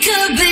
could be